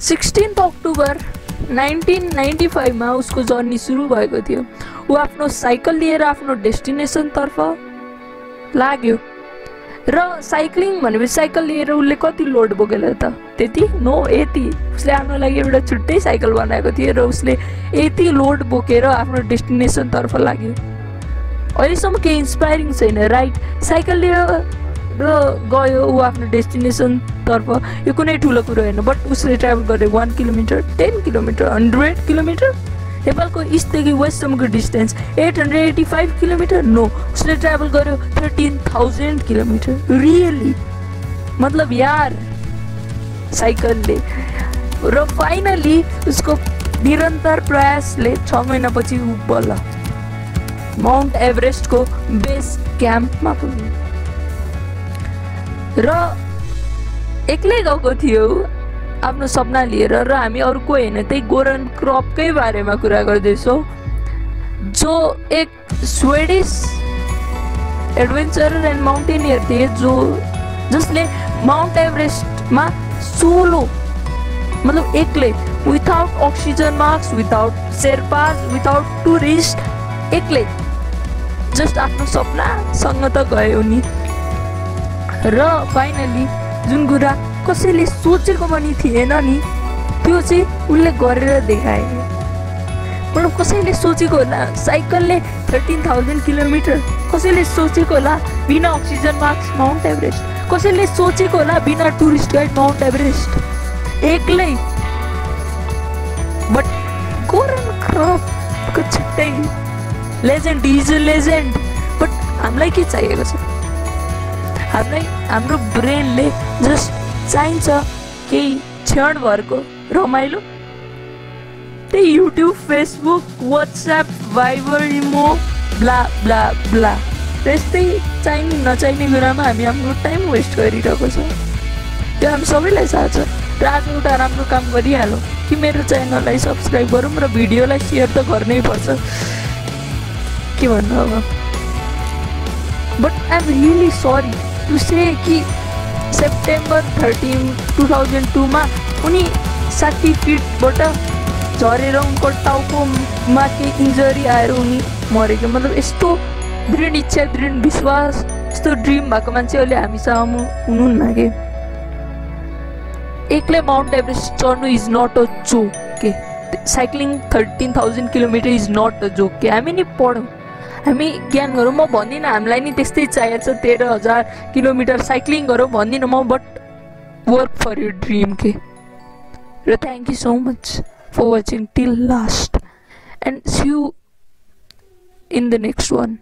Sixteenth October nineteen ninety फाइभमा उसको journey सुरु भएको थियो। ऊ आफ्नो साइकल लिएर आफ्नो डेस्टिनेसनतर्फ लाग्यो। र साइक्लिङ भनेपछि साइकल लिएर उसले कति लोड बोकेर त? त्यति? नो यति। उसले आफ्नो लागि एउटा छुट्टै साइकल बनाएको थियो र उसले यति लोड बोकेर आफ्नो डेस्टिनेसनतर्फ लाग्यो। अहिलेसम्म केही इन्सपाइरिङ छैन राइट साइकल लिएर र गयो ऊ आफ्नो डेस्टिनेसनतर्फ यो कुनै ठुलो कुरो होइन बट उसले ट्राभल गर्यो one kilometre ten kilometre hundred kilometre नेपालको इस्टदेखि वेस्टसम्मको distance eight hundred eighty five kilometre no उसले ट्राभल गर्यो थर्टिन थाउजन्ड किलोमिटर रियली मतलब यार साइकलले। र फाइनली उसको निरन्तर प्रयासले छ महिनापछि ऊ बल्ल। माउन्ट एभरेस्टको बेस क्याम्पमा पुग्यो। र एक्लै गएको थियो आफ्नो सपना लिएर र हामी अरू कोही होइन त्यही गोरन क्रपकै बारेमा कुरा गर्दैछौँ जो एक स्वेडिस एडभेन्चरर एन्ड माउन्टेनियर थिए जो जसले माउन्ट एभरेस्टमा सोलो मतलब एक्लै without oxygen masks without Sherpas without tourist एक्लै जस्ट आफ्नो सपनासँग त गयो नि र फाइनली जुन कुरा कसैले सोचेको पनि थिएन नि त्यो चाहिँ उसले गरेर देखाए। मतलब कसैले सोचेको होला साइकलले थर्टिन थाउजन्ड किलोमिटर कसैले सोचेको होला बिना अक्सिजन मार्क्स माउन्ट एभरेस्ट कसैले सोचेको होला बिना टुरिस्ट गाइड माउन्ट एभरेस्ट एक्लै। बट गोरन क्रपको छुट्टै। Legend is a legend but हामीलाई के चाहिएको छ? हामीलाई हाम्रो ब्रेनले जस्ट चाहिन्छ केही क्षणभरको रमाइलो। त्यही YouTube Facebook WhatsApp Viber imo blah blah blah. त्यस्तै चाहिने नचाहिने कुरामा हामी हाम्रो टाइम वेस्ट गरिरहेको छ। त्यो हामी सबैलाई थाहा छ। र आज एउटा राम्रो काम गरिहालौँ कि मेरो च्यानललाई सब्सक्राइब गरौँ र भिडियोलाई सेयर त गर्नै पर्छ। के भन्नु अब? But I am really sorry to कि सेप्टेम्बर थर्टिन टु थाउजन्ड टूमा उनी साठी फिटबाट झरेर उनको टाउकोमा केही इन्जरी आएर उनी मरेको मतलब यस्तो दृढ इच्छा दृढ विश्वास यस्तो ड्रिम भएको मान्छे अहिले हामीसँग हुनुहुन्न कि एक्लै माउन्ट एभरेस्ट चढ्नु इज नट अ जोक के। Cycling thirteen thousand kilometre is not a joke के। हामी नि पढौँ। हामी ज्ञान गरौँ। म भन्दिनँ हामीलाई नि त्यस्तै चाहिएको छ तेह्र हजार किलोमिटर साइक्लिङ गरौँ। भन्दिनँ म but work for you dream के। र thank you so much for watching till last end see you in the next one